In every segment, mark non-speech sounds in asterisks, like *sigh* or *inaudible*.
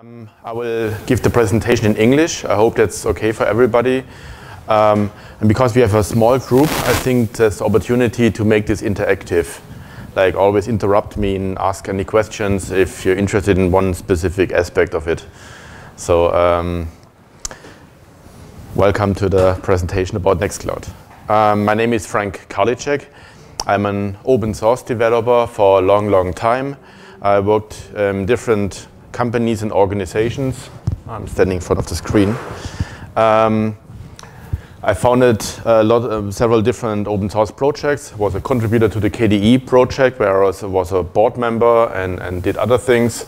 Um, I will give the presentation in English. I hope that's okay for everybody. Um, and because we have a small group, I think there's opportunity to make this interactive. Like always interrupt me and ask any questions if you're interested in one specific aspect of it. So um, welcome to the presentation about Nextcloud. Um, my name is Frank Karlitschek. I'm an open source developer for a long, long time. I worked um, different companies and organizations. I'm standing in front of the screen. Um, I founded a lot, um, several different open source projects. Was a contributor to the KDE project, where I was, was a board member and, and did other things.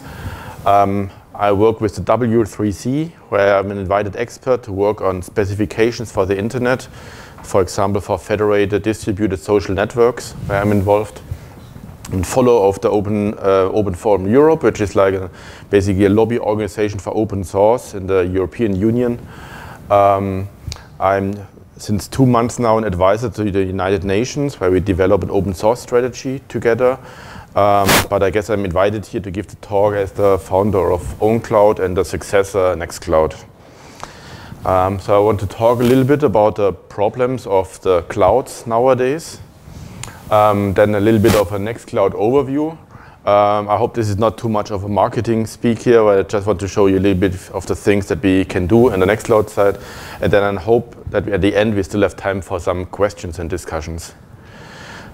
Um, I work with the W3C, where I'm an invited expert to work on specifications for the internet. For example, for federated distributed social networks, where I'm involved and follow of the Open, uh, open Forum Europe, which is like a, basically a lobby organization for open source in the European Union. Um, I'm since two months now an advisor to the United Nations, where we develop an open source strategy together. Um, but I guess I'm invited here to give the talk as the founder of OwnCloud and the successor Nextcloud. Um, so I want to talk a little bit about the problems of the clouds nowadays. Um, then a little bit of a Nextcloud overview. Um, I hope this is not too much of a marketing speak here, but I just want to show you a little bit of the things that we can do in the Nextcloud side. And then I hope that at the end we still have time for some questions and discussions.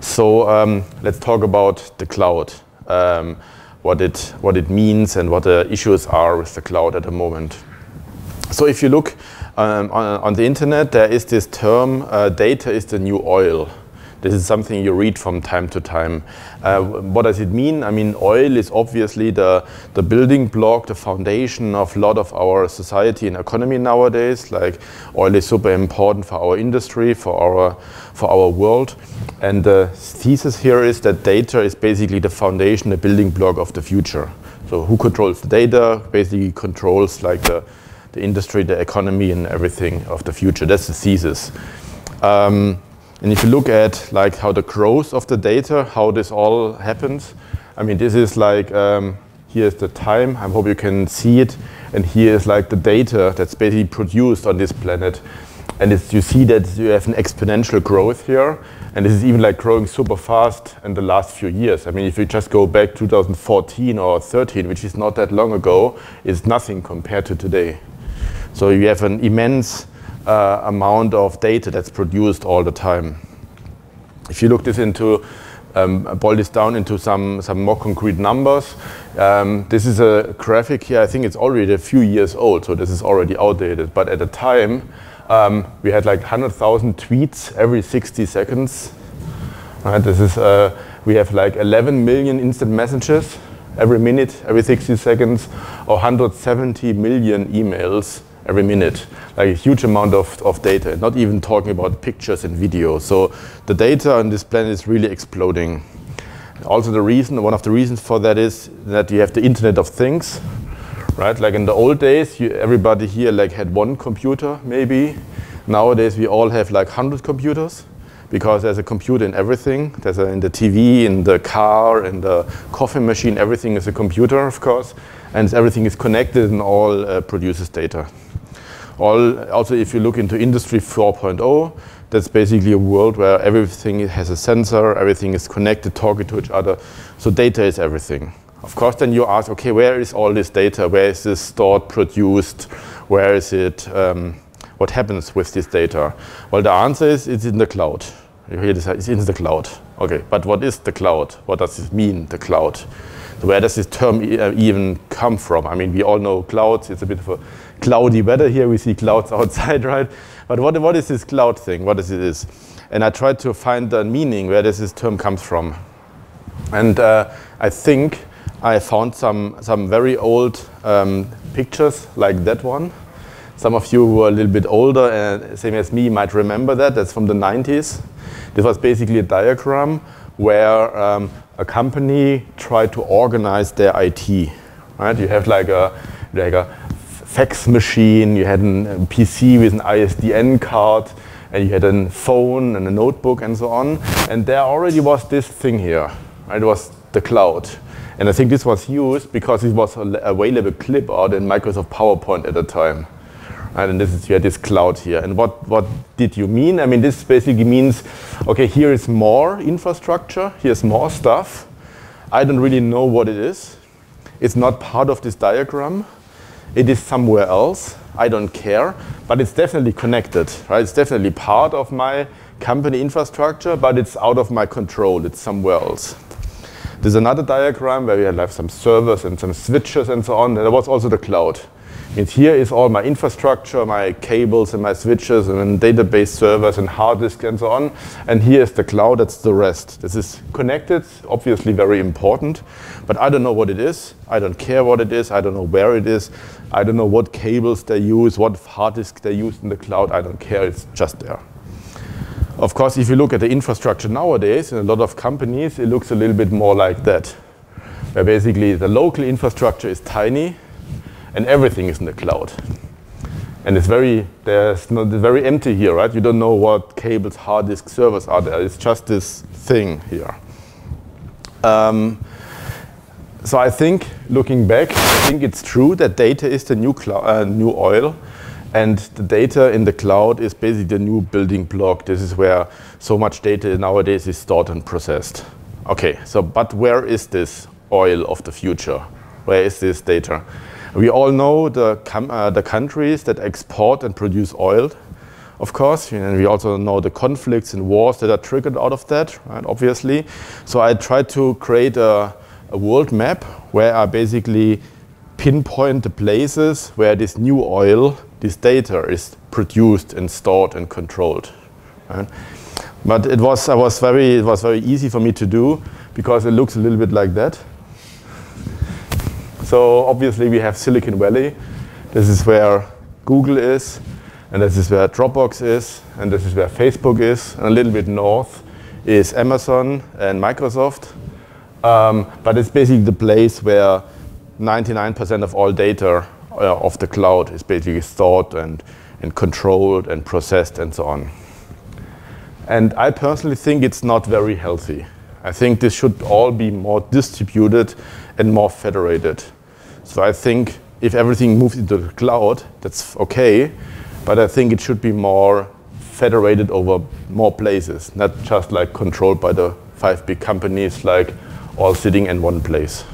So um, let's talk about the cloud, um, what, it, what it means and what the issues are with the cloud at the moment. So if you look um, on, on, the internet, there is this term, uh, data is the new oil. This is something you read from time to time. Uh, what does it mean? I mean, oil is obviously the, the building block, the foundation of a lot of our society and economy nowadays. Like oil is super important for our industry, for our, for our world. And the thesis here is that data is basically the foundation, the building block of the future. So who controls the data basically controls like the, the industry, the economy and everything of the future. That's the thesis. Um, and if you look at like how the growth of the data, how this all happens, I mean, this is like, um, here's the time, I hope you can see it, and here is like the data that's basically produced on this planet. And you see that you have an exponential growth here, and this is even like growing super fast in the last few years. I mean, if you just go back 2014 or 13, which is not that long ago, it's nothing compared to today. So you have an immense uh, amount of data that's produced all the time. If you look this into, um, boil this down into some, some more concrete numbers, um, this is a graphic here, I think it's already a few years old, so this is already outdated. But at the time, um, we had like 100,000 tweets every 60 seconds. Right, this is, uh, we have like 11 million instant messages every minute, every 60 seconds, or 170 million emails every minute, like a huge amount of, of data, not even talking about pictures and video. So the data on this planet is really exploding. Also the reason, one of the reasons for that is that you have the Internet of Things, right? Like in the old days, you, everybody here like had one computer maybe. Nowadays we all have like 100 computers because there's a computer in everything. There's a, in the TV, in the car, in the coffee machine, everything is a computer, of course. And everything is connected and all uh, produces data. All, also, if you look into Industry 4.0, that's basically a world where everything has a sensor, everything is connected, talking to each other. So data is everything. Of course, then you ask, okay, where is all this data? Where is this stored, produced? Where is it? Um, what happens with this data? Well, the answer is it's in the cloud. You hear this, it's in the cloud. Okay, but what is the cloud? What does it mean, the cloud? Where does this term e uh, even come from? I mean, we all know clouds. It's a bit of a cloudy weather here. We see clouds *laughs* outside, right? But what, what is this cloud thing? What is it is? And I tried to find the meaning where does this term comes from. And uh, I think I found some, some very old um, pictures like that one. Some of you who are a little bit older, uh, same as me, might remember that. That's from the 90s. This was basically a diagram where um, a company tried to organize their IT. Right? You have like a, like a fax machine, you had a PC with an ISDN card, and you had a phone and a notebook and so on. And there already was this thing here. Right? It was the cloud. And I think this was used because it was an available clip art in Microsoft PowerPoint at the time. And this is here, this cloud here. And what, what did you mean? I mean, this basically means, okay, here is more infrastructure, here's more stuff. I don't really know what it is. It's not part of this diagram. It is somewhere else. I don't care, but it's definitely connected, right? It's definitely part of my company infrastructure, but it's out of my control. It's somewhere else. There's another diagram where we have some servers and some switches and so on. And there was also the cloud. Here is all my infrastructure, my cables and my switches and database servers and hard disk and so on. And here is the cloud, that's the rest. This is connected, obviously very important, but I don't know what it is. I don't care what it is. I don't know where it is. I don't know what cables they use, what hard disk they use in the cloud. I don't care, it's just there. Of course, if you look at the infrastructure nowadays in a lot of companies, it looks a little bit more like that. Where basically the local infrastructure is tiny and everything is in the cloud. And it's very, there's very empty here, right? You don't know what cables, hard disk servers are there. It's just this thing here. Um, so I think, looking back, I think it's true that data is the new, uh, new oil. And the data in the cloud is basically the new building block. This is where so much data nowadays is stored and processed. Okay, so but where is this oil of the future? Where is this data? We all know the, uh, the countries that export and produce oil, of course, and we also know the conflicts and wars that are triggered out of that, right, obviously. So I tried to create a, a world map where I basically pinpoint the places where this new oil this data is produced and stored and controlled. Right? But it was, I was very, it was very easy for me to do because it looks a little bit like that. So obviously we have Silicon Valley. This is where Google is, and this is where Dropbox is, and this is where Facebook is, and a little bit north is Amazon and Microsoft. Um, but it's basically the place where 99% of all data uh, of the cloud is basically stored and, and controlled and processed and so on. And I personally think it's not very healthy. I think this should all be more distributed and more federated. So I think if everything moves into the cloud, that's okay, but I think it should be more federated over more places, not just like controlled by the five big companies, like all sitting in one place.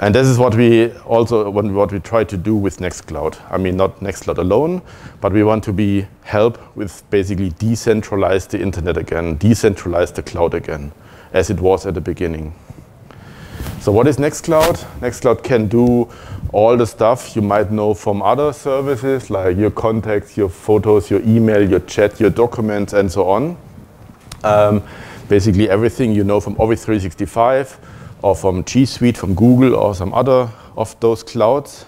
And this is what we also what we try to do with Nextcloud. I mean, not Nextcloud alone, but we want to be help with basically decentralize the internet again, decentralize the cloud again, as it was at the beginning. So what is Nextcloud? Nextcloud can do all the stuff you might know from other services, like your contacts, your photos, your email, your chat, your documents, and so on. Um, basically everything you know from Office 365 or from G Suite from Google or some other of those clouds.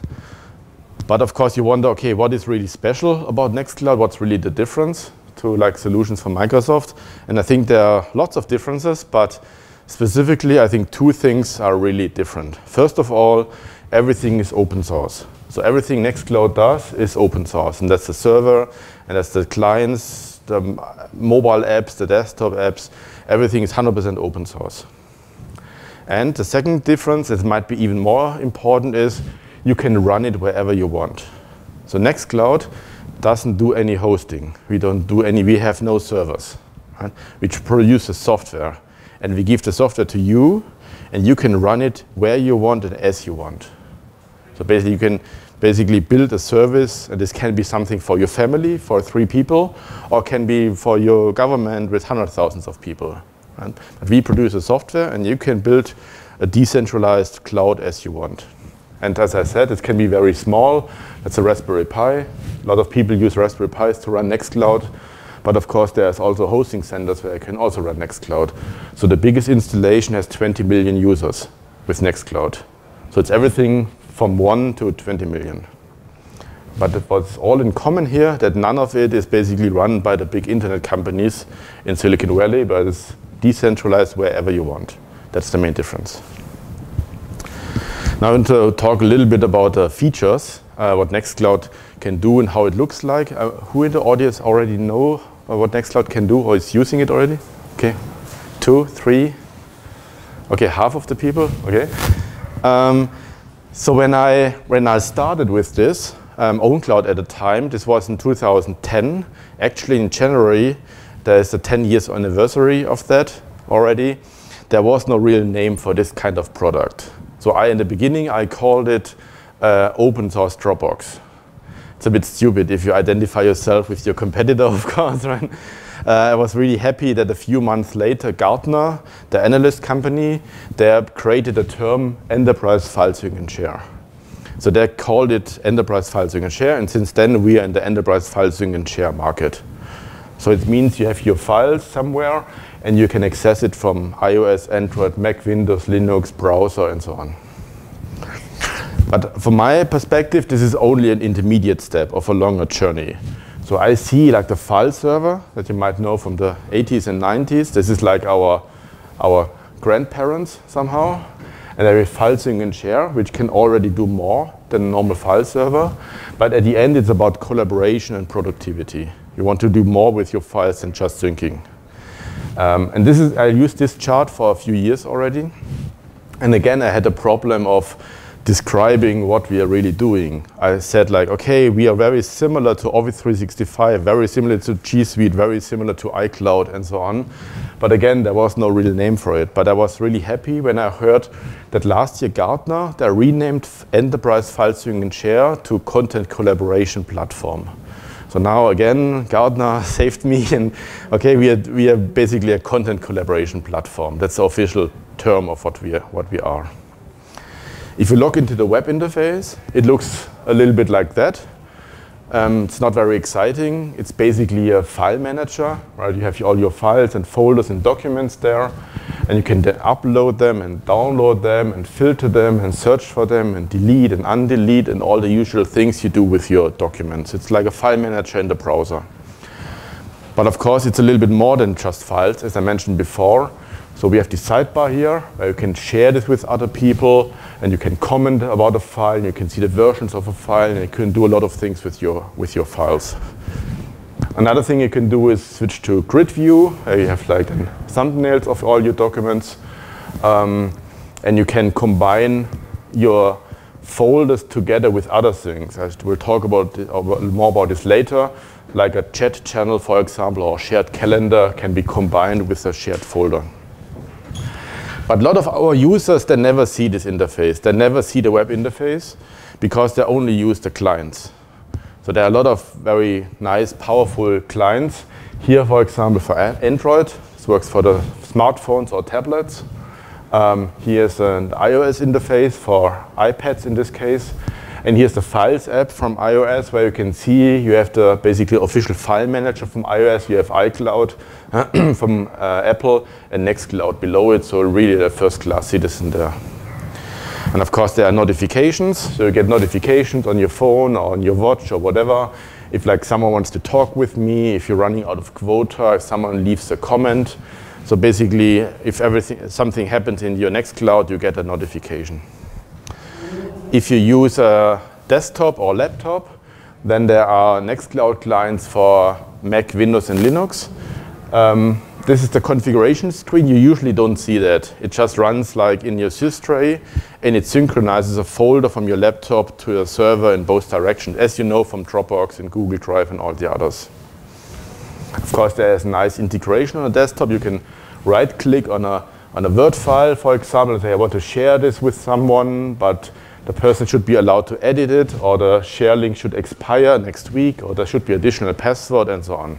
But of course you wonder, okay, what is really special about Nextcloud? What's really the difference to like solutions from Microsoft? And I think there are lots of differences, but specifically I think two things are really different. First of all, everything is open source. So everything Nextcloud does is open source, and that's the server, and that's the clients, the mobile apps, the desktop apps, everything is 100% open source. And the second difference that might be even more important is you can run it wherever you want. So Nextcloud doesn't do any hosting. We don't do any, we have no servers, right? which produces software. And we give the software to you, and you can run it where you want and as you want. So basically, you can basically build a service, and this can be something for your family, for three people, or can be for your government with hundred thousands of people. Right? But we produce a software and you can build a decentralized cloud as you want. And as I said, it can be very small. That's a Raspberry Pi. A lot of people use Raspberry Pis to run Nextcloud. But of course, there's also hosting centers where I can also run Nextcloud. So the biggest installation has 20 million users with Nextcloud. So it's everything from 1 to 20 million. But what's all in common here, that none of it is basically run by the big internet companies in Silicon Valley, but it's decentralized wherever you want. That's the main difference. Now I want to talk a little bit about the features, uh, what Nextcloud can do and how it looks like. Uh, who in the audience already know what Nextcloud can do or is using it already? Okay, two, three. Okay, half of the people. Okay. Um, so when I when I started with this um, OwnCloud at the time, this was in 2010. Actually, in January, there is a 10 years anniversary of that already. There was no real name for this kind of product. So I, in the beginning, I called it uh, open source Dropbox. It's a bit stupid if you identify yourself with your competitor, *laughs* of course, right? Uh, I was really happy that a few months later, Gartner, the analyst company, they created a term enterprise file share. So they called it enterprise file share, and since then we are in the enterprise file share market. So it means you have your files somewhere, and you can access it from iOS, Android, Mac, Windows, Linux, browser, and so on. But from my perspective, this is only an intermediate step of a longer journey. So I see like the file server that you might know from the 80s and 90s. This is like our, our grandparents somehow. And there is file sync and share, which can already do more than a normal file server. But at the end, it's about collaboration and productivity. You want to do more with your files than just syncing. Um, and this is, I used this chart for a few years already. And again, I had a problem of describing what we are really doing. I said like, okay, we are very similar to Office 365, very similar to G Suite, very similar to iCloud and so on. But again, there was no real name for it. But I was really happy when I heard that last year Gartner, they renamed Enterprise File Sync and Share to Content Collaboration Platform. So now again, Gartner *laughs* saved me and okay, we are, we are basically a content collaboration platform. That's the official term of what we are. What we are. If you log into the web interface, it looks a little bit like that. Um, it's not very exciting. It's basically a file manager, right? You have all your files and folders and documents there, and you can upload them and download them and filter them and search for them and delete and undelete and all the usual things you do with your documents. It's like a file manager in the browser. But of course, it's a little bit more than just files, as I mentioned before. So we have the sidebar here where you can share this with other people and you can comment about a file and you can see the versions of a file and you can do a lot of things with your, with your files. Another thing you can do is switch to grid view. Where you have like thumbnails of all your documents um, and you can combine your folders together with other things. We'll talk about more about this later. Like a chat channel, for example, or shared calendar can be combined with a shared folder. But a lot of our users, they never see this interface. They never see the web interface because they only use the clients. So there are a lot of very nice, powerful clients. Here, for example, for Android, this works for the smartphones or tablets. Um, here's an iOS interface for iPads in this case. And here's the Files app from iOS where you can see you have the basically official file manager from iOS. You have iCloud *clears throat* from uh, Apple and Nextcloud below it. So really a first class citizen there. And of course there are notifications. So you get notifications on your phone or on your watch or whatever. If like someone wants to talk with me, if you're running out of quota, if someone leaves a comment. So basically if everything, something happens in your Nextcloud, you get a notification. If you use a desktop or laptop, then there are Nextcloud clients for Mac, Windows, and Linux. Um, this is the configuration screen. You usually don't see that. It just runs like in your sys tray, and it synchronizes a folder from your laptop to a server in both directions, as you know from Dropbox and Google Drive and all the others. Of course, there's a nice integration on a desktop. You can right-click on a, on a Word file, for example, and say, I want to share this with someone, but the person should be allowed to edit it, or the share link should expire next week, or there should be additional password, and so on.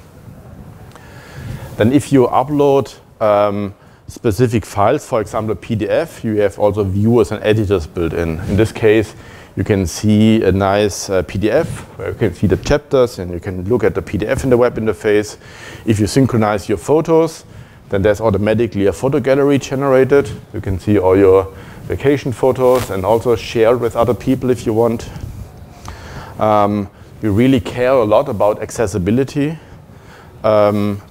Then if you upload um, specific files, for example, PDF, you have also viewers and editors built in. In this case, you can see a nice uh, PDF where you can see the chapters and you can look at the PDF in the web interface. If you synchronize your photos, then there's automatically a photo gallery generated. You can see all your vacation photos and also share with other people if you want. Um, really care a lot about accessibility. Um,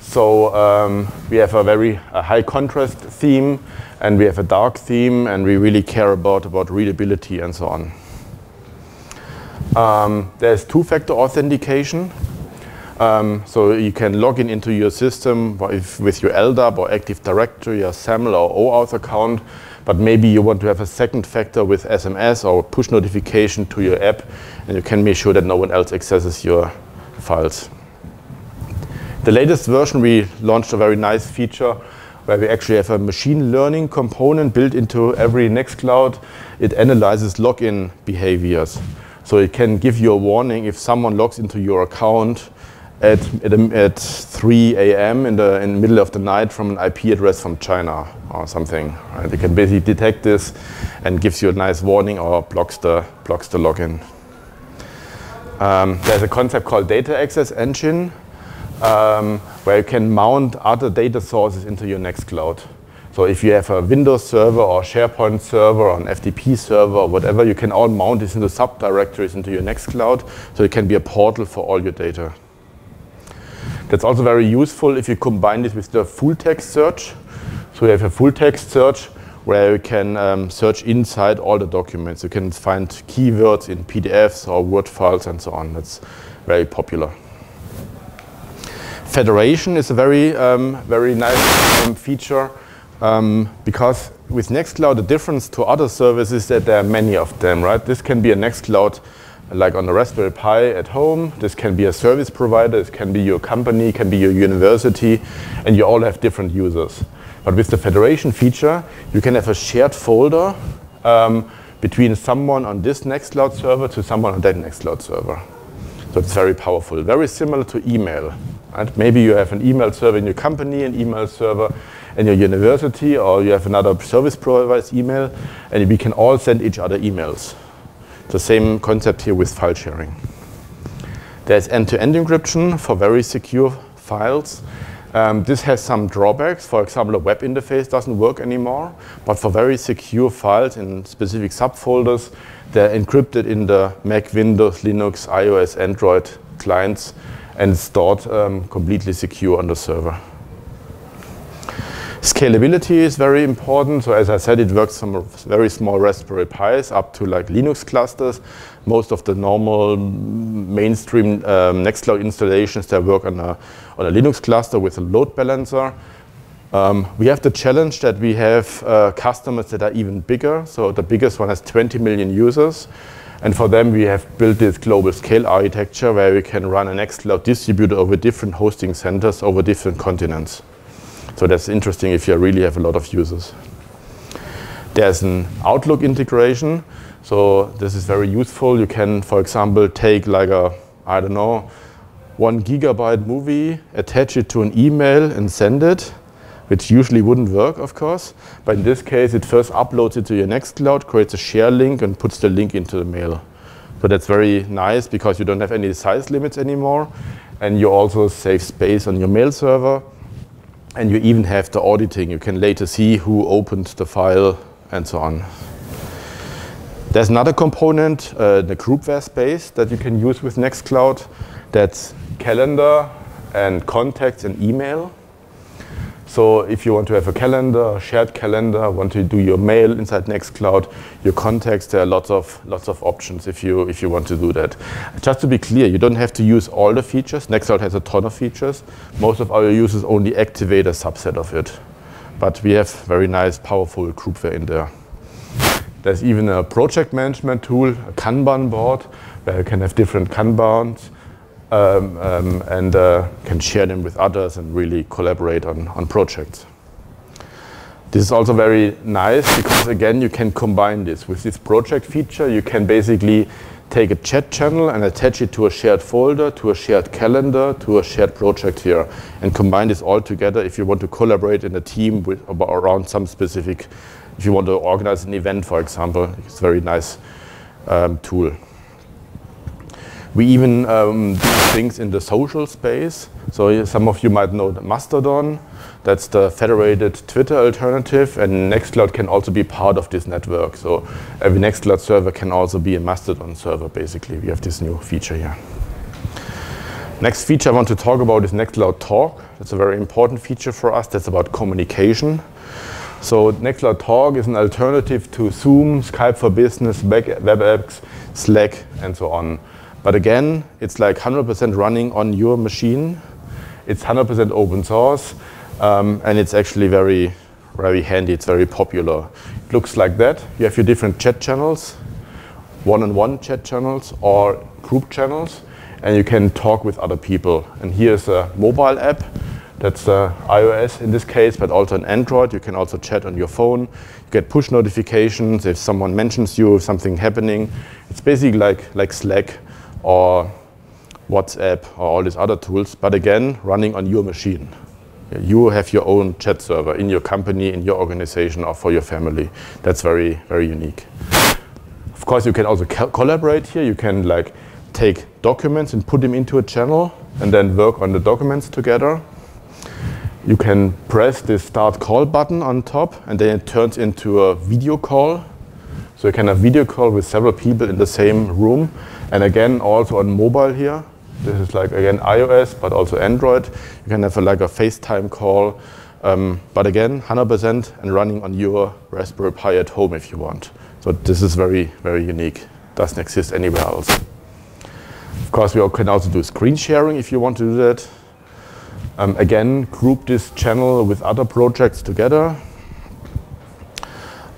so um, we have a very a high contrast theme and we have a dark theme and we really care about, about readability and so on. Um, there's two-factor authentication. Um, so you can log in into your system with, with your LDAP or Active Directory, or SAML or OAuth account, but maybe you want to have a second factor with SMS or push notification to your app, and you can make sure that no one else accesses your files. The latest version, we launched a very nice feature where we actually have a machine learning component built into every Nextcloud. It analyzes login behaviors. So it can give you a warning if someone logs into your account at, at, at 3 a.m. In the, in the middle of the night from an IP address from China or something. Right? It can basically detect this and gives you a nice warning or blocks the, blocks the login. Um, there's a concept called data access engine um, where you can mount other data sources into your Nextcloud. So if you have a Windows server or SharePoint server or an FTP server or whatever, you can all mount this into subdirectories into your Nextcloud, so it can be a portal for all your data. That's also very useful if you combine this with the full text search. So you have a full text search where you can um, search inside all the documents. You can find keywords in PDFs or Word files and so on. That's very popular. Federation is a very, um, very nice um, feature um, because with Nextcloud, the difference to other services is that there are many of them, right? This can be a Nextcloud like on the Raspberry Pi at home. This can be a service provider, it can be your company, it can be your university, and you all have different users. But with the federation feature, you can have a shared folder um, between someone on this Nextcloud server to someone on that Nextcloud server. So it's very powerful, very similar to email. Right? Maybe you have an email server in your company, an email server in your university, or you have another service provider's email, and we can all send each other emails. The same concept here with file sharing. There's end-to-end -end encryption for very secure files. Um, this has some drawbacks. For example, a web interface doesn't work anymore. But for very secure files in specific subfolders, they're encrypted in the Mac, Windows, Linux, iOS, Android clients and stored um, completely secure on the server. Scalability is very important. So as I said, it works from very small Raspberry Pis up to like Linux clusters. Most of the normal mainstream um, Nextcloud installations, they work on a, on a Linux cluster with a load balancer. Um, we have the challenge that we have uh, customers that are even bigger. So the biggest one has 20 million users. And for them, we have built this global scale architecture where we can run an Nextcloud distributor over different hosting centers over different continents. So that's interesting if you really have a lot of users. There's an Outlook integration. So this is very useful. You can, for example, take like a, I don't know, one gigabyte movie, attach it to an email and send it, which usually wouldn't work, of course. But in this case, it first uploads it to your Nextcloud, creates a share link, and puts the link into the mail. So that's very nice because you don't have any size limits anymore. And you also save space on your mail server. And you even have the auditing. You can later see who opened the file and so on. There's another component, uh, the groupware space that you can use with Nextcloud. That's calendar and contacts and email. So if you want to have a calendar, a shared calendar, want to do your mail inside Nextcloud, your contacts, there are lots of lots of options if you if you want to do that. Just to be clear, you don't have to use all the features. Nextcloud has a ton of features. Most of our users only activate a subset of it. But we have very nice, powerful groupware in there. There's even a project management tool, a Kanban board, where you can have different Kanbans um, um, and uh, can share them with others and really collaborate on, on projects. This is also very nice because again you can combine this with this project feature. You can basically take a chat channel and attach it to a shared folder, to a shared calendar, to a shared project here, and combine this all together if you want to collaborate in a team with, around some specific, if you want to organize an event, for example, it's a very nice um, tool. We even um, do things in the social space. So some of you might know the Mastodon. That's the federated Twitter alternative, and Nextcloud can also be part of this network. So every Nextcloud server can also be a Mastodon server, basically. We have this new feature here. Next feature I want to talk about is Nextcloud Talk. That's a very important feature for us. That's about communication. So Nextcloud Talk is an alternative to Zoom, Skype for Business, web apps, Slack, and so on. But again, it's like 100% running on your machine. It's 100% open source, um, and it's actually very, very handy. It's very popular. It looks like that. You have your different chat channels, one-on-one -on -one chat channels or group channels, and you can talk with other people. And here's a mobile app. That's uh, iOS in this case, but also on Android. You can also chat on your phone. You get push notifications if someone mentions you, if something happening. It's basically like, like Slack or WhatsApp or all these other tools, but again, running on your machine. You have your own chat server in your company, in your organization, or for your family. That's very, very unique. Of course, you can also collaborate here. You can like take documents and put them into a channel and then work on the documents together. You can press the start call button on top and then it turns into a video call. So you can have video call with several people in the same room. And again, also on mobile here, this is like, again, iOS, but also Android. You can have a, like a FaceTime call. Um, but again, 100% and running on your Raspberry Pi at home if you want. So this is very, very unique. Doesn't exist anywhere else. Of course, we can also do screen sharing if you want to do that. Um, again, group this channel with other projects together.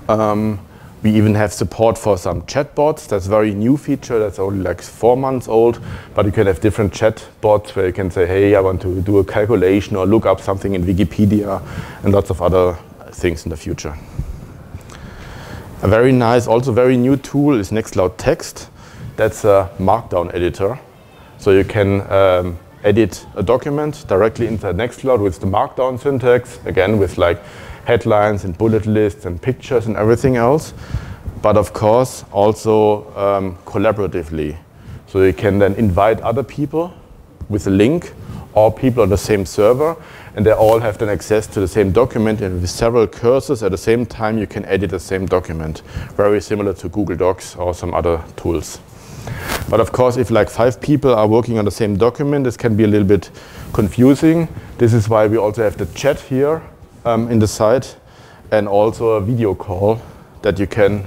Um, we even have support for some chatbots. That's a very new feature. That's only like four months old. But you can have different chatbots where you can say, hey, I want to do a calculation or look up something in Wikipedia and lots of other things in the future. A very nice, also very new tool is Nextcloud Text. That's a markdown editor. So you can um, edit a document directly inside Nextcloud with the markdown syntax, again with like headlines and bullet lists and pictures and everything else. But of course, also um, collaboratively. So you can then invite other people with a link or people on the same server and they all have then access to the same document and with several cursors at the same time you can edit the same document. Very similar to Google Docs or some other tools. But of course, if like five people are working on the same document, this can be a little bit confusing. This is why we also have the chat here um, in the site and also a video call that you can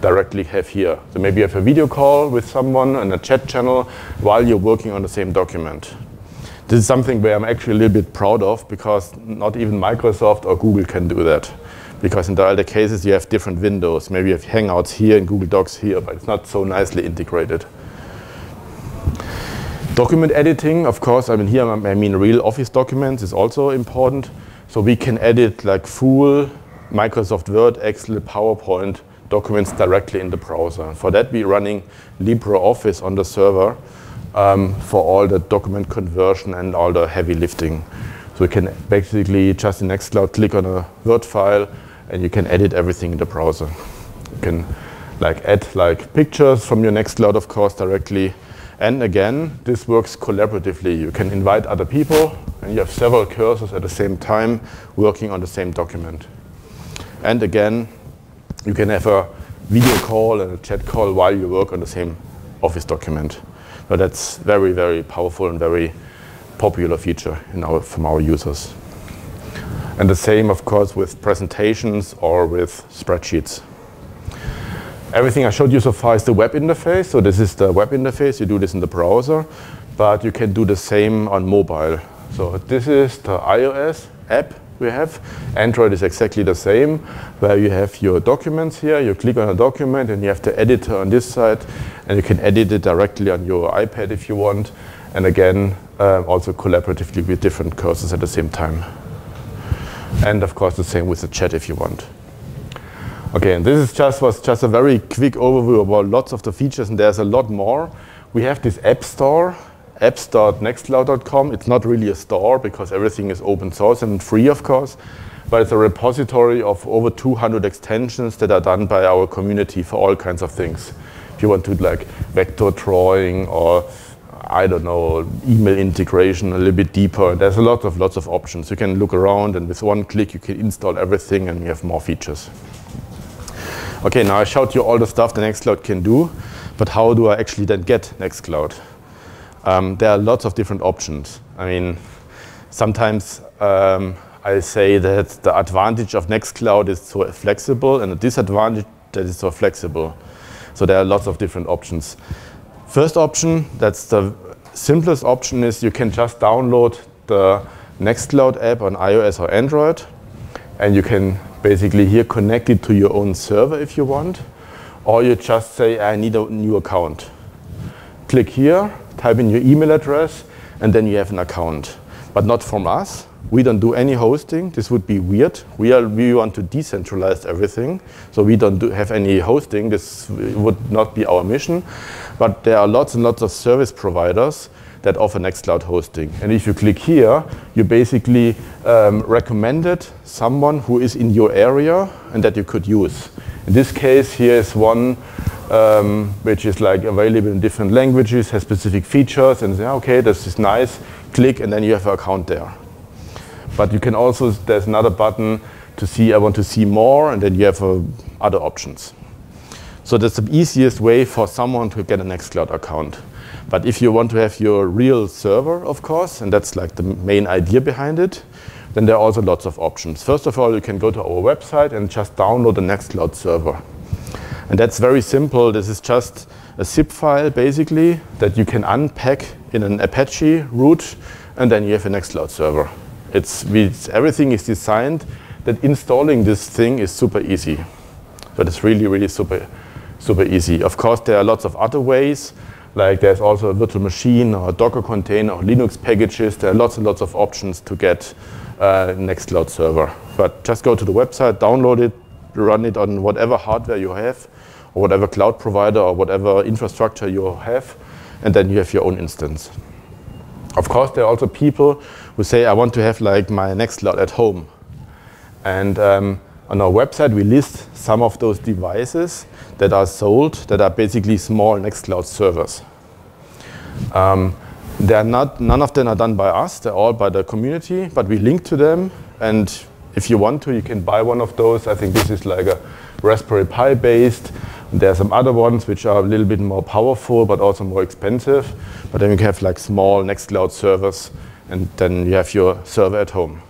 directly have here. So maybe you have a video call with someone and a chat channel while you're working on the same document. This is something where I'm actually a little bit proud of because not even Microsoft or Google can do that. Because in the other cases you have different windows. Maybe you have Hangouts here and Google Docs here, but it's not so nicely integrated. Document editing, of course, I mean here I mean real Office documents is also important. So we can edit like full Microsoft Word, Excel, PowerPoint documents directly in the browser. For that we're running LibreOffice on the server um, for all the document conversion and all the heavy lifting. So you can basically just in Nextcloud click on a Word file and you can edit everything in the browser. You can like add like pictures from your Nextcloud, of course, directly. And again, this works collaboratively. You can invite other people and you have several cursors at the same time working on the same document. And again, you can have a video call and a chat call while you work on the same Office document. So that's very, very powerful and very popular feature our, from our users. And the same, of course, with presentations or with spreadsheets. Everything I showed you so far is the web interface. So this is the web interface. You do this in the browser, but you can do the same on mobile. So this is the iOS app we have. Android is exactly the same, where you have your documents here. You click on a document and you have the editor on this side, and you can edit it directly on your iPad if you want. And again, uh, also collaboratively with different cursors at the same time. And of course, the same with the chat if you want. Okay, and this is just was just a very quick overview about lots of the features, and there's a lot more. We have this app store, apps.nextcloud.com. It's not really a store because everything is open source and free, of course, but it's a repository of over 200 extensions that are done by our community for all kinds of things. If you want to like vector drawing or I don't know, email integration a little bit deeper. There's a lot of lots of options. You can look around and with one click you can install everything and you have more features. Okay, now I showed you all the stuff the Nextcloud can do, but how do I actually then get Nextcloud? Um, there are lots of different options. I mean, sometimes um, I say that the advantage of Nextcloud is so flexible and the disadvantage that it's so flexible. So there are lots of different options First option, that's the simplest option, is you can just download the Nextcloud app on iOS or Android, and you can basically here connect it to your own server if you want, or you just say, I need a new account. Click here, type in your email address, and then you have an account. But not from us. We don't do any hosting. This would be weird. We, are, we want to decentralize everything. So we don't do, have any hosting. This would not be our mission. But there are lots and lots of service providers that offer Nextcloud hosting. And if you click here, you basically um, recommended someone who is in your area and that you could use. In this case, here is one um, which is like available in different languages, has specific features, and say, okay, this is nice. Click, and then you have an account there. But you can also, there's another button to see, I want to see more, and then you have uh, other options. So that's the easiest way for someone to get a Nextcloud account. But if you want to have your real server, of course, and that's like the main idea behind it, then there are also lots of options. First of all, you can go to our website and just download the Nextcloud server. And that's very simple. This is just a zip file, basically, that you can unpack in an Apache root, and then you have a Nextcloud server. It's, it's, everything is designed that installing this thing is super easy. But it's really, really super, super easy. Of course, there are lots of other ways. Like there's also a virtual machine or a Docker container or Linux packages. There are lots and lots of options to get uh, Nextcloud server. But just go to the website, download it, run it on whatever hardware you have, or whatever cloud provider or whatever infrastructure you have, and then you have your own instance. Of course, there are also people who say, I want to have like my Nextcloud at home. And um, on our website, we list some of those devices that are sold that are basically small Nextcloud servers. Um, they're not, none of them are done by us, they're all by the community, but we link to them. And if you want to, you can buy one of those. I think this is like a Raspberry Pi based. There are some other ones which are a little bit more powerful, but also more expensive. But then you have like small Nextcloud servers, and then you have your server at home.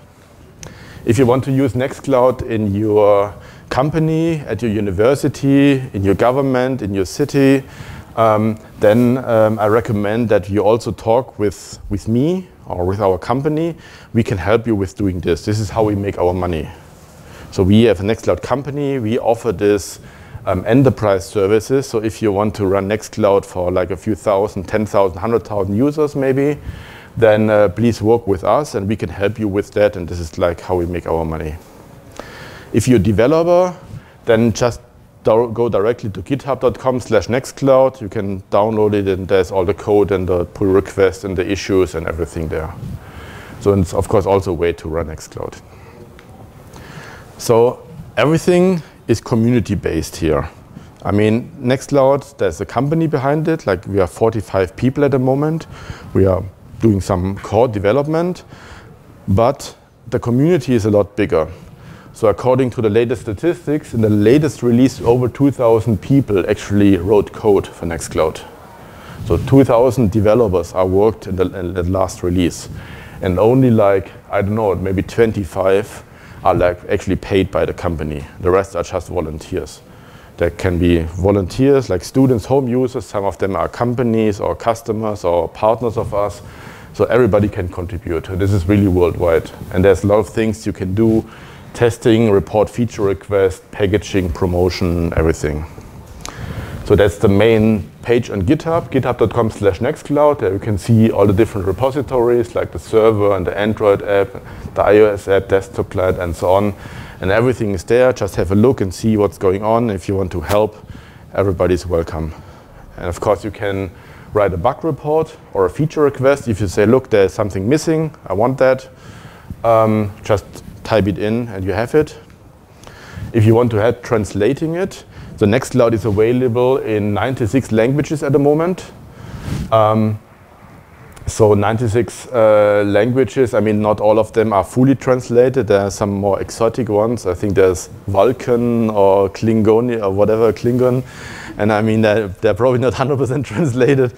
If you want to use Nextcloud in your company, at your university, in your government, in your city, um, then um, I recommend that you also talk with, with me or with our company. We can help you with doing this. This is how we make our money. So we have a Nextcloud company. We offer this um, enterprise services. So if you want to run Nextcloud for like a few thousand, 10,000, 100,000 users maybe, then uh, please work with us and we can help you with that. And this is like how we make our money. If you're a developer, then just go directly to github.com slash nextcloud. You can download it and there's all the code and the pull requests and the issues and everything there. So it's of course also a way to run Nextcloud. So everything is community based here. I mean, Nextcloud, there's a company behind it, like we are 45 people at the moment. We are doing some core development, but the community is a lot bigger. So according to the latest statistics, in the latest release, over 2,000 people actually wrote code for Nextcloud. So 2,000 developers are worked in the, in the, last release. And only like, I don't know, maybe 25 are like actually paid by the company. The rest are just volunteers. There can be volunteers like students, home users. Some of them are companies or customers or partners of us. So everybody can contribute. This is really worldwide. And there's a lot of things you can do testing, report feature request, packaging, promotion, everything. So that's the main page on GitHub, github.com slash nextcloud. There you can see all the different repositories like the server and the Android app, the iOS app, desktop client, and so on. And everything is there. Just have a look and see what's going on. If you want to help, everybody's welcome. And of course, you can write a bug report or a feature request. If you say, look, there's something missing, I want that, um, just type it in and you have it. If you want to help translating it, the Nextcloud is available in 96 languages at the moment. Um, so 96 uh, languages, I mean, not all of them are fully translated. There are some more exotic ones. I think there's Vulcan or Klingon or whatever, Klingon. And I mean, they're, they're probably not *laughs* 100% translated,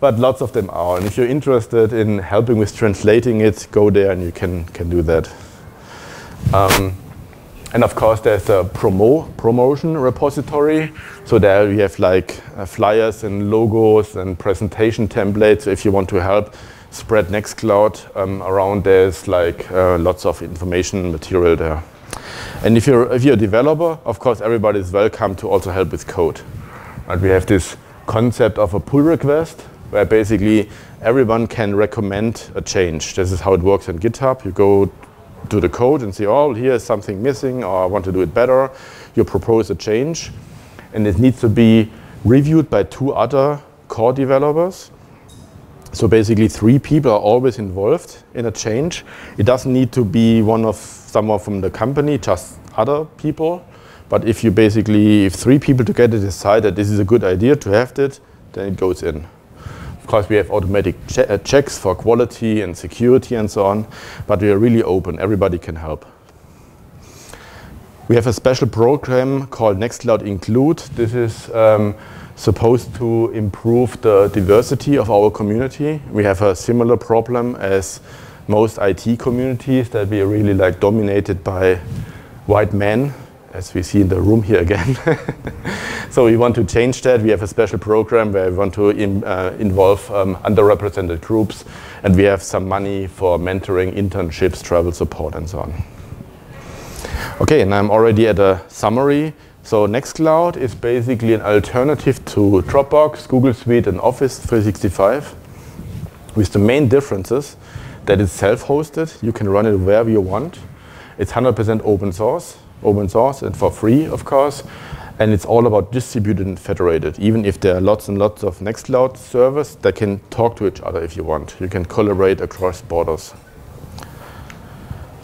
but lots of them are. And if you're interested in helping with translating it, go there and you can, can do that. Um, and of course, there's a promo promotion repository. So there we have like uh, flyers and logos and presentation templates. So if you want to help spread Nextcloud um, around, there's like uh, lots of information material there. And if you're, if you're a developer, of course, everybody is welcome to also help with code. Right? We have this concept of a pull request where basically everyone can recommend a change. This is how it works on GitHub. You go to the code and say, oh, here's something missing, or I want to do it better. You propose a change, and it needs to be reviewed by two other core developers. So basically, three people are always involved in a change. It doesn't need to be one of someone from the company, just other people. But if you basically, if three people together decide that this is a good idea to have that, then it goes in Of course, we have automatic che uh, checks for quality and security and so on, but we are really open. Everybody can help. We have a special program called Nextcloud Include. This is um, supposed to improve the diversity of our community. We have a similar problem as most IT communities that we are really like dominated by white men as we see in the room here again. *laughs* so we want to change that. We have a special program where we want to uh, involve um, underrepresented groups, and we have some money for mentoring, internships, travel support, and so on. Okay, and I'm already at a summary. So Nextcloud is basically an alternative to Dropbox, Google Suite, and Office 365, with the main differences that it's self-hosted. You can run it wherever you want. It's 100% open source open source and for free, of course. And it's all about distributed and federated. Even if there are lots and lots of Nextcloud servers, they can talk to each other if you want. You can collaborate across borders.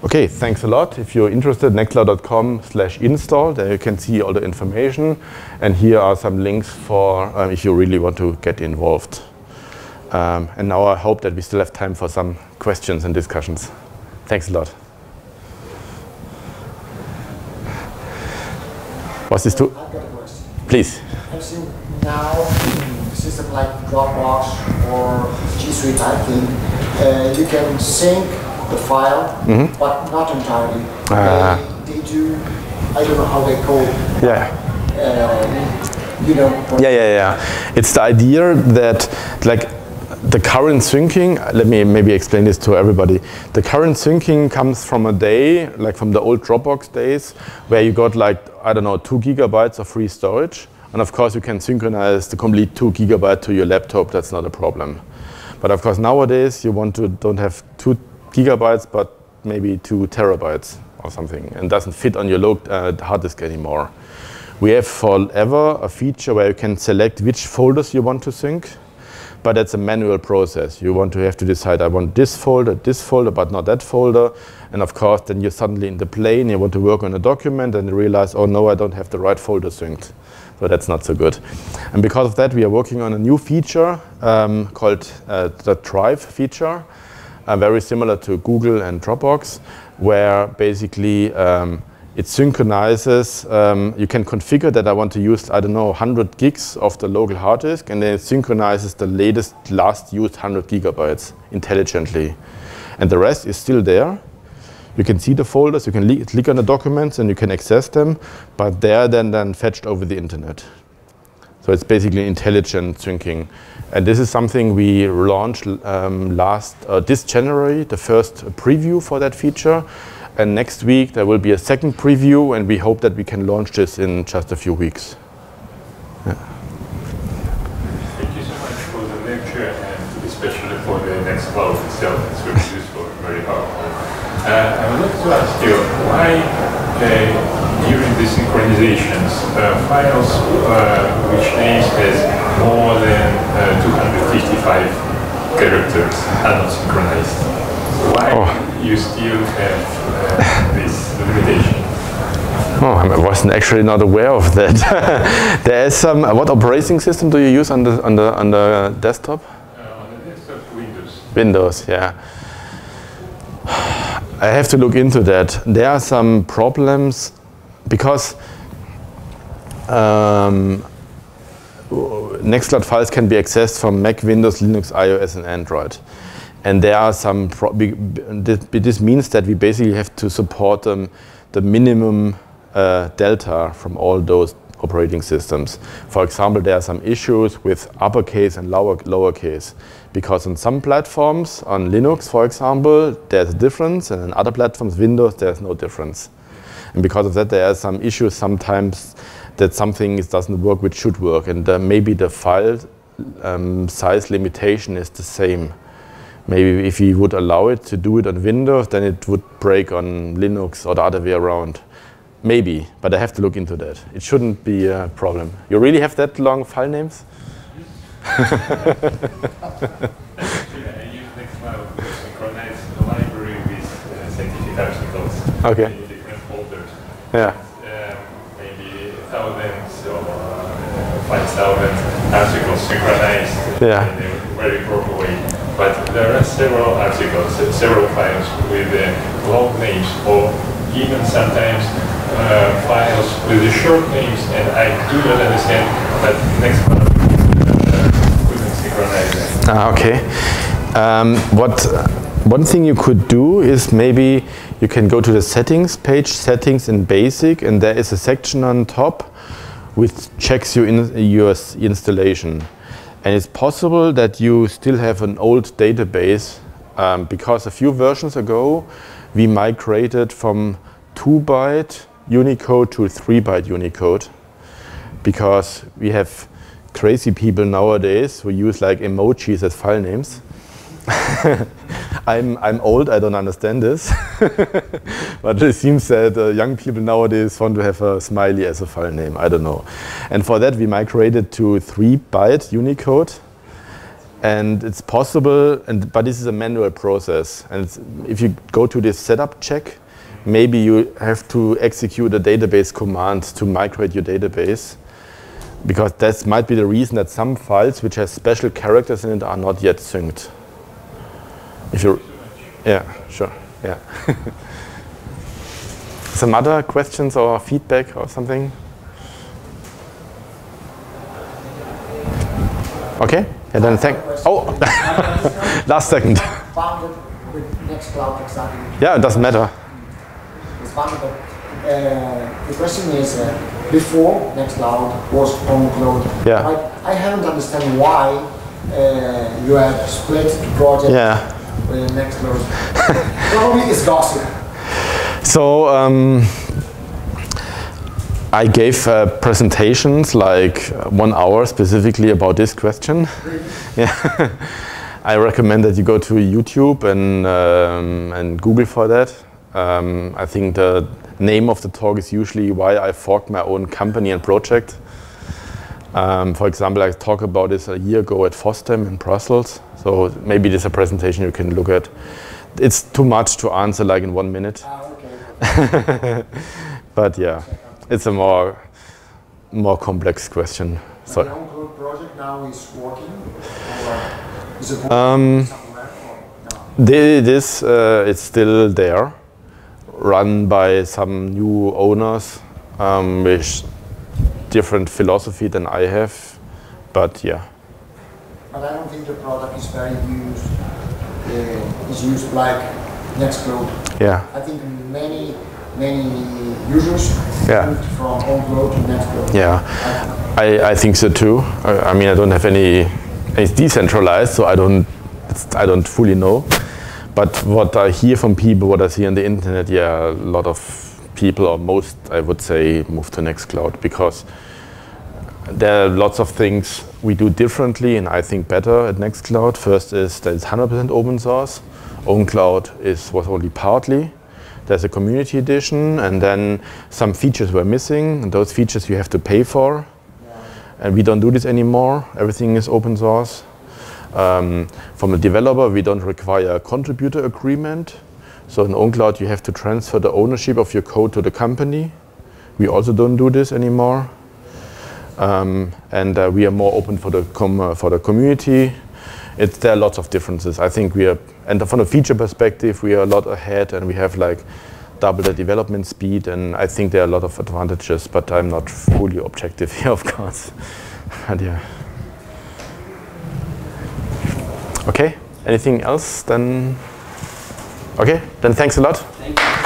Okay, thanks a lot. If you're interested, nextcloud.com slash install. There you can see all the information. And here are some links for um, if you really want to get involved. Um, and now I hope that we still have time for some questions and discussions. Thanks a lot. Was this too? I've got a question. Please. I've seen now system like Dropbox or G Suite type thing, uh, you can sync the file, mm -hmm. but not entirely. Uh, they, they, do, I don't know how they call Yeah. Uh, you know. Yeah, yeah, yeah. It's the idea that like the current syncing, let me maybe explain this to everybody. The current syncing comes from a day, like from the old Dropbox days, where you got like, I don't know, two gigabytes of free storage. And of course, you can synchronize the complete two gigabyte to your laptop. That's not a problem. But of course, nowadays, you want to don't have two gigabytes, but maybe two terabytes or something, and doesn't fit on your uh, hard disk anymore. We have forever a feature where you can select which folders you want to sync but that's a manual process. You want to have to decide, I want this folder, this folder, but not that folder. And of course, then you're suddenly in the plane, you want to work on a document and you realize, oh no, I don't have the right folder synced. So that's not so good. And because of that, we are working on a new feature um, called uh, the Drive feature, uh, very similar to Google and Dropbox, where basically um, it synchronizes, um, you can configure that I want to use, I don't know, 100 gigs of the local hard disk, and then it synchronizes the latest, last used 100 gigabytes intelligently. And the rest is still there. You can see the folders, you can click on the documents, and you can access them, but they're then, then fetched over the internet. So it's basically intelligent syncing. And this is something we launched um, last, uh, this January, the first preview for that feature. And next week there will be a second preview and we hope that we can launch this in just a few weeks. Yeah. Thank you so much for the lecture and especially for the Nextcloud itself. It's very useful and very helpful. Uh, I would like to ask you why uh, during the synchronizations uh, files uh, which names has more than uh, 255 characters are not synchronized. Why oh. You still have this limitation. Oh, I wasn't actually not aware of that. *laughs* there is some. What operating system do you use on the on the on the desktop? Uh, on the desktop, Windows. Windows, yeah. I have to look into that. There are some problems because um, Nextcloud files can be accessed from Mac, Windows, Linux, iOS, and Android. And there are some, this means that we basically have to support um, the minimum uh, delta from all those operating systems. For example, there are some issues with uppercase and lower lowercase because on some platforms, on Linux, for example, there's a difference, and on other platforms, Windows, there's no difference. And because of that, there are some issues sometimes that something doesn't work which should work, and uh, maybe the file um, size limitation is the same. Maybe if you would allow it to do it on Windows, then it would break on Linux or the other way around. Maybe, but I have to look into that. It shouldn't be a problem. You really have that long file names? Okay. Yeah. Maybe thousands or uh, five thousand articles synchronized Yeah. in a very proper way. But there are several articles, several files with uh, long names or even sometimes uh, files with the short names and I do not understand but Nextcloud uh, couldn't synchronize. Ah, okay. Um, what one thing you could do is maybe you can go to the settings page, settings in basic, and there is a section on top which checks your, in, your installation. And it's possible that you still have an old database um, because a few versions ago we migrated from 2 byte Unicode to 3 byte Unicode because we have crazy people nowadays who use like emojis as file names. *laughs* I'm, I'm old, I don't understand this. *laughs* but it seems that uh, young people nowadays want to have a smiley as a file name, I don't know. And for that we migrated to 3 byte Unicode. And it's possible, and, but this is a manual process. And if you go to this setup check, maybe you have to execute a database command to migrate your database because that might be the reason that some files which have special characters in it are not yet synced. If you, yeah, sure, yeah. *laughs* Some other questions or feedback or something? Okay, and then thank. Oh, *laughs* last second. Founded with exactly. Yeah, it doesn't matter. It's founded, but uh, the question is, uh, before Nextcloud was OwnCloud, Yeah. I, I haven't understand why uh, you have split the project Yeah. Nextcloud. Probably gossip. So um, I gave uh, presentations like one hour specifically about this question. Yeah. *laughs* I recommend that you go to YouTube and, um, and Google for that. Um, I think the name of the talk is usually why I forked my own company and project. Um, for example, I talked about this a year ago at FOSDEM in Brussels. So maybe this is a presentation you can look at. It's too much to answer like in one minute. Ah, okay. *laughs* But yeah, it's a more more complex question. So So the project now is working? Or is it Um, working no? this uh, it's still there, run by some new owners um, with different philosophy than I have. But yeah, But I don't think the product is very used, uh, is used like Nextcloud. yeah, I think many, many users Yeah. moved from OwnCloud to Nextcloud. yeah. I, I think so too. I, I mean, I don't have any. It's decentralized, so I don't. I don't fully know. But what I hear from people, what I see on the internet, yeah, a lot of people, or most, I would say, move to Nextcloud because there are lots of things we do differently, and I think better at Nextcloud. First is that it's 100% open source. OwnCloud is was only partly. There's a community edition, and then some features were missing, and those features you have to pay for. And we don't do this anymore. Everything is open source. Um, from a developer, we don't require a contributor agreement. So in OwnCloud, you have to transfer the ownership of your code to the company. We also don't do this anymore. Um, and uh, we are more open for the uh, for the community. It's, there are lots of differences. I think we are, and from a feature perspective, we are a lot ahead, and we have like double the development speed. And I think there are a lot of advantages, but I'm not fully objective *laughs* here, of course. *laughs* but yeah. Okay. Anything else? Then. Okay. Then thanks a lot. Thank.